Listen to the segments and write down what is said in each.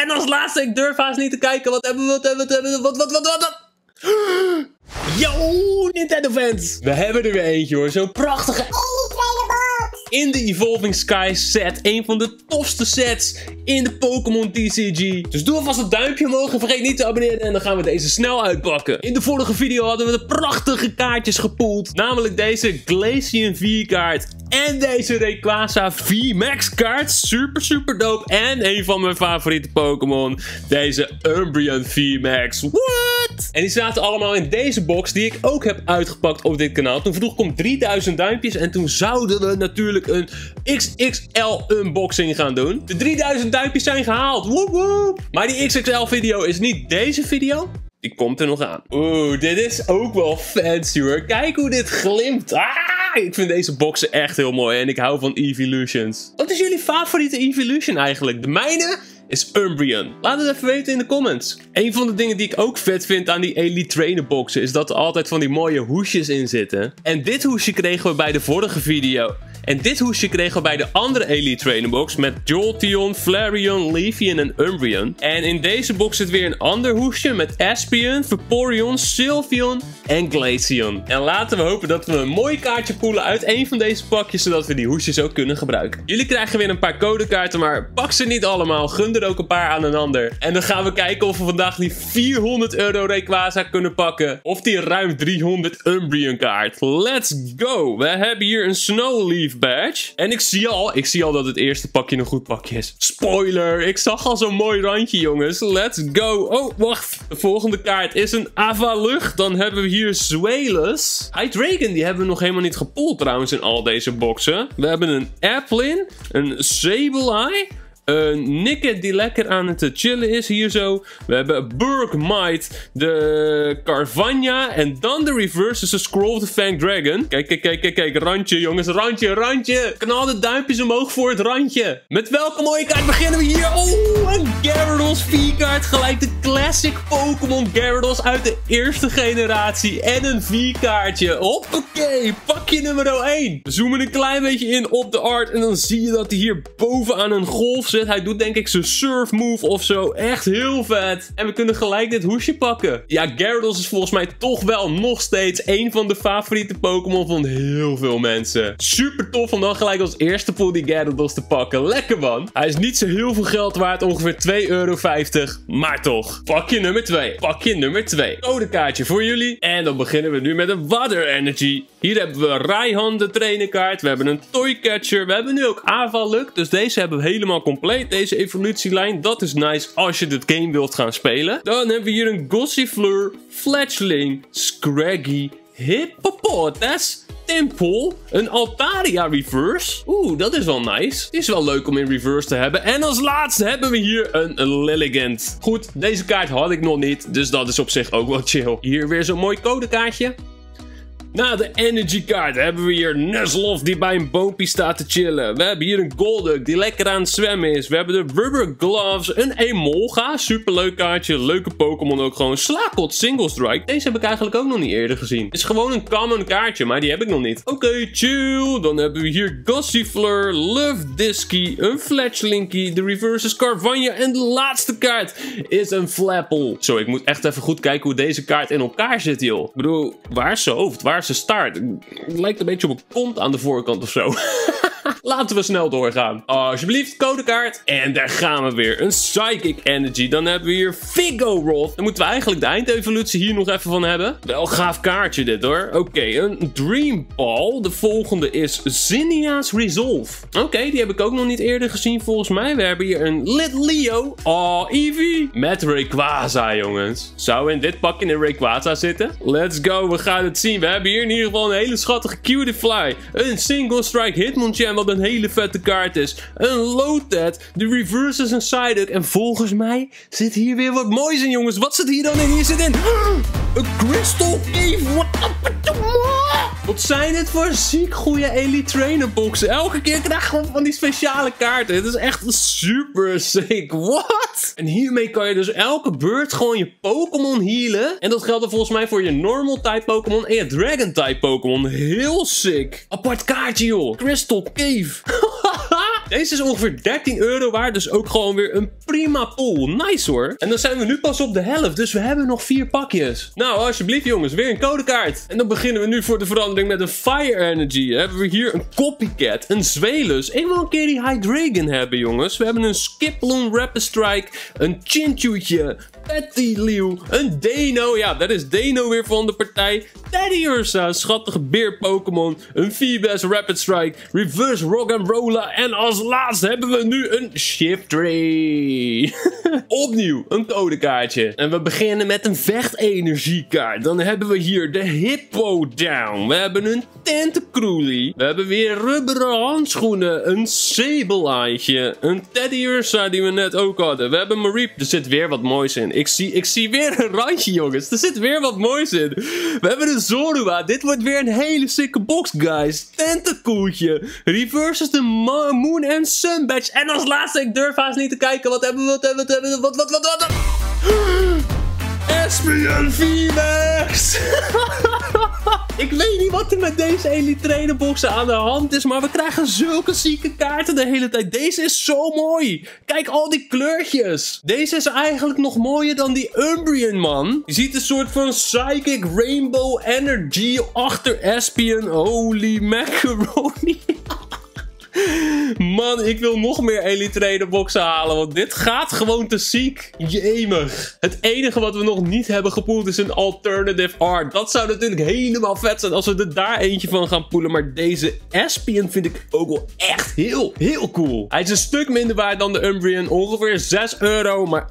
En als laatste, ik durf haast niet te kijken. Wat hebben we, wat hebben we, wat hebben we, wat, wat, wat, wat, wat? Yo, Nintendo fans! We hebben er weer eentje hoor. Zo'n prachtige in de Evolving Sky set. Een van de tofste sets in de Pokémon TCG. Dus doe alvast een duimpje omhoog en vergeet niet te abonneren. En dan gaan we deze snel uitpakken. In de vorige video hadden we de prachtige kaartjes gepoeld. Namelijk deze Glacian V-kaart. En deze Rayquaza V-Max kaart. Super, super dope. En een van mijn favoriete Pokémon. Deze Umbreon V-Max. What? En die zaten allemaal in deze box die ik ook heb uitgepakt op dit kanaal. Toen vroeg ik om 3000 duimpjes. En toen zouden we natuurlijk een XXL unboxing gaan doen. De 3000 duimpjes zijn gehaald. Woep woep. Maar die XXL video is niet deze video. Die komt er nog aan. Oeh, dit is ook wel fancy hoor. Kijk hoe dit glimt. Ah, ik vind deze boxen echt heel mooi. En ik hou van Evolutions. Wat is jullie favoriete Evolution eigenlijk? De mijne is Umbreon. Laat het even weten in de comments. Een van de dingen die ik ook vet vind aan die Elite Trainer boxen... is dat er altijd van die mooie hoesjes in zitten. En dit hoesje kregen we bij de vorige video. En dit hoesje kregen we bij de andere Elite Trainer box met Jolteon, Flareon, Leafeon en Umbreon. En in deze box zit weer een ander hoesje met Espion, Vaporeon, Sylveon en Glaceon. En laten we hopen dat we een mooi kaartje poelen uit een van deze pakjes, zodat we die hoesjes ook kunnen gebruiken. Jullie krijgen weer een paar codekaarten, maar pak ze niet allemaal. Gun er ook een paar aan een ander. En dan gaan we kijken of we vandaag die 400 euro Rayquaza kunnen pakken. Of die ruim 300 Umbreon kaart. Let's go! We hebben hier een Snowleaf badge. En ik zie al, ik zie al dat het eerste pakje een goed pakje is. Spoiler, ik zag al zo'n mooi randje jongens. Let's go. Oh, wacht. De volgende kaart is een Avalucht. Dan hebben we hier Zweilus. Hydreigon, die hebben we nog helemaal niet gepoeld trouwens in al deze boxen. We hebben een Applin, een Sableye, een Nicket die lekker aan het chillen is hier zo. We hebben Burgmite, de Carvania en dan de reverse is de Scroll of the Fang Dragon. Kijk, kijk, kijk, kijk, kijk, randje jongens, randje, randje. Knal de duimpjes omhoog voor het randje. Met welke mooie kaart beginnen we hier? Oh, een Gyarados Gelijk de classic Pokémon Gyarados uit de eerste generatie. En een V-kaartje. Hoppakee, pakje nummer 1. We zoomen een klein beetje in op de art en dan zie je dat hij hier bovenaan een golf zit. Hij doet denk ik zijn surf move of zo. Echt heel vet. En we kunnen gelijk dit hoesje pakken. Ja, Gyarados is volgens mij toch wel nog steeds een van de favoriete Pokémon van heel veel mensen. Super tof om dan gelijk als eerste pool die Gyarados te pakken. Lekker man. Hij is niet zo heel veel geld waard. Ongeveer 2,50 euro. Maar toch. Pakje nummer 2. Pakje nummer 2. Codekaartje voor jullie. En dan beginnen we nu met een Water Energy. Hier hebben we Raihan, de trainerkaart. We hebben een Toycatcher. We hebben nu ook Avaluk. Dus deze hebben we helemaal compleet. Deze evolutielijn. Dat is nice als je dit game wilt gaan spelen. Dan hebben we hier een Gossifleur, Fletchling, Scraggy, Hippopotas, Temple, een Altaria reverse. Oeh, dat is wel nice. Is wel leuk om in reverse te hebben. En als laatste hebben we hier een Lilligant. Goed, deze kaart had ik nog niet, dus dat is op zich ook wel chill. Hier weer zo'n mooi codekaartje. Na de energy kaart hebben we hier Nuzlocke die bij een boompje staat te chillen. We hebben hier een Golduck die lekker aan het zwemmen is. We hebben de Rubber Gloves, een Emolga, superleuk kaartje, leuke Pokémon ook gewoon. Slakot Single Strike, deze heb ik eigenlijk ook nog niet eerder gezien. Is gewoon een common kaartje, maar die heb ik nog niet. Oké, chill. Dan hebben we hier Gossifleur, Love Disky, een Fletchlinky, de reverse is Carvania en de laatste kaart is een Flapple. Zo, ik moet echt even goed kijken hoe deze kaart in elkaar zit, joh. Ik bedoel, waar is zijn hoofd? Waar ze start. Het lijkt een beetje op een kont aan de voorkant of zo. Laten we snel doorgaan. Alsjeblieft, codekaart. En daar gaan we weer. Een Psychic Energy. Dan hebben we hier Vigoroth. Dan moeten we eigenlijk de eindevolutie hier nog even van hebben. Wel gaaf kaartje dit hoor. Oké, een Dream Ball. De volgende is Zinnia's Resolve. Oké, die heb ik ook nog niet eerder gezien volgens mij. We hebben hier een Lit Leo. Oh, Eevee. Met Rayquaza, jongens. Zou in dit pakje een Rayquaza zitten? Let's go, we gaan het zien. We hebben hier in ieder geval een hele schattige Cutifly. Een Single Strike Hitmonchan, wat een hele vette kaart is. Een Lotet. De reverse is een Psyduck. En volgens mij zit hier weer wat moois in, jongens. Wat zit hier dan in? Hier zit in... Een Crystal Eve. Wat zijn dit voor ziek goede Elite Trainer boxen? Elke keer krijgen we van die speciale kaarten. Het is echt super sick. What? En hiermee kan je dus elke beurt gewoon je Pokémon healen. En dat geldt er volgens mij voor je normal type Pokémon en je Dragon type Pokémon. Heel sick. Apart kaartje joh. Crystal Cave. Deze is ongeveer 13 euro waard, dus ook gewoon weer een prima pool. Nice hoor. En dan zijn we nu pas op de helft, dus we hebben nog vier pakjes. Nou, alsjeblieft jongens, weer een codekaart. En dan beginnen we nu voor de verandering met een Fire Energy. Hebben we hier een Copycat, een Zwelus. Ik wil een keer die Hydreigon hebben jongens. We hebben een Skiploon Rapid Strike, een Chinchuutje, Petty Leeuw, een Deno. Ja, dat is Deno weer van de partij. Teddy Ursa, schattige beer Pokémon. Een Feebas Rapid Strike, Reverse Rock and Rolla. En als laatste hebben we nu een Shiftry. Opnieuw een codekaartje. En we beginnen met een vechtenergiekaart. Dan hebben we hier de Hippo Down. We hebben een Tentacruely. We hebben weer rubberen handschoenen. Een Sableye. Een Teddy Ursa die we net ook hadden. We hebben Mareep. Er zit weer wat moois in. Ik zie, ik zie weer een randje, jongens. Er zit weer wat moois in. We hebben een Zorua. Dit wordt weer een hele sikke box, guys. Tentacooltje. Reverses de Moon and Sun Badge. En als laatste, ik durf haast niet te kijken. Wat hebben we, wat hebben we, wat hebben we, wat, wat, wat, wat? Espion VMAX! ik weet niet wat er met deze Elite Trainer boxen aan de hand is, maar we krijgen zulke zieke kaarten de hele tijd. Deze is zo mooi. Kijk al die kleurtjes. Deze is eigenlijk nog mooier dan die Umbrian, man. Je ziet een soort van Psychic Rainbow Energy achter Espion. Holy macaroni. Man, ik wil nog meer Elite Trainer boxen halen, want dit gaat gewoon te ziek. Jemig. Het enige wat we nog niet hebben gepoeld is een Alternative Art. Dat zou natuurlijk helemaal vet zijn als we er daar eentje van gaan poelen. Maar deze Espion vind ik ook wel echt heel, heel cool. Hij is een stuk minder waard dan de Umbrian. Ongeveer 6 euro, maar...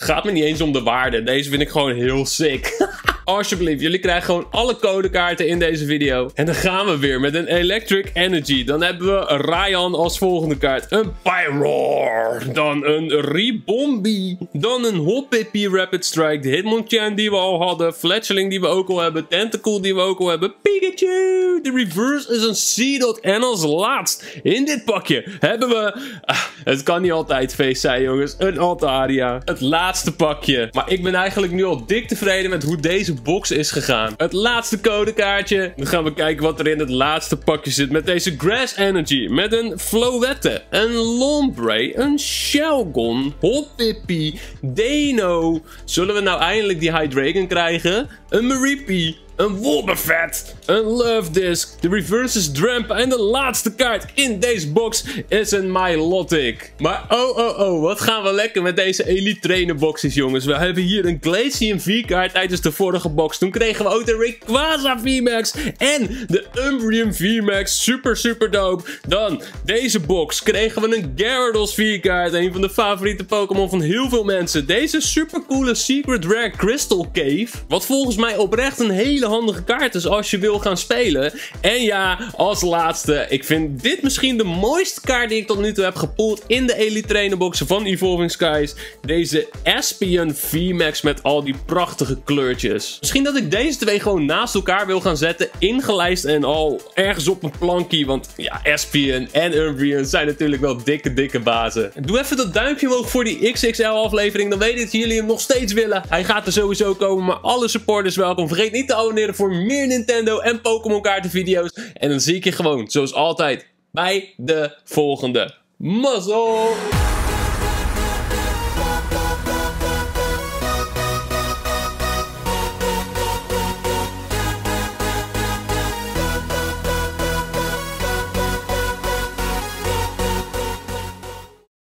Gaat me niet eens om de waarde. Deze vind ik gewoon heel sick. Alsjeblieft, jullie krijgen gewoon alle codekaarten in deze video. En dan gaan we weer met een Electric Energy. Dan hebben we Ryan als volgende kaart. Een Pyroar. Dan een Ribombi. Dan een Hoppipy Rapid Strike. De Hitmonchan die we al hadden. Fletchling die we ook al hebben. Tentacool die we ook al hebben. Pikachu. De reverse is een Seedot. En als laatst in dit pakje hebben we... Ah, het kan niet altijd feest zijn jongens. Een Altaria. Het laatste pakje. Maar ik ben eigenlijk nu al dik tevreden met hoe deze box is gegaan. Het laatste codekaartje. Dan gaan we kijken wat er in het laatste pakje zit. Met deze Grass Energy. Met een Floette. Een Lombre. Een Shelgon. Hoppipy. Deno. Zullen we nou eindelijk die Hydreigon krijgen? Een Maripi een Wobbuffet, een Love Disc, de Reverses Dramp en de laatste kaart in deze box is een Milotic. Maar oh oh oh, wat gaan we lekker met deze Elite Trainer boxes jongens. We hebben hier een Glacian V-kaart tijdens de vorige box. Toen kregen we ook de Rayquaza VMAX en de Umbreon VMAX. Super super dope. Dan deze box kregen we een Gyarados V-kaart. Een van de favoriete Pokémon van heel veel mensen. Deze super coole Secret Rare Crystal Cave. Wat volgens mij oprecht een hele handige kaart is als je wil gaan spelen. En ja, als laatste, ik vind dit misschien de mooiste kaart die ik tot nu toe heb gepoeld in de Elite Trainer boxen van Evolving Skies. Deze Espion VMAX met al die prachtige kleurtjes. Misschien dat ik deze twee gewoon naast elkaar wil gaan zetten, ingelijst en al ergens op een plankje. Want ja, Espion en Umbreon zijn natuurlijk wel dikke, dikke bazen. Doe even dat duimpje omhoog voor die XXL aflevering, dan weet ik dat jullie hem nog steeds willen. Hij gaat er sowieso komen, maar alle supporters welkom. Vergeet niet te voor meer Nintendo en Pokémon kaarten video's. En dan zie ik je gewoon, zoals altijd, bij de volgende. Mazzel!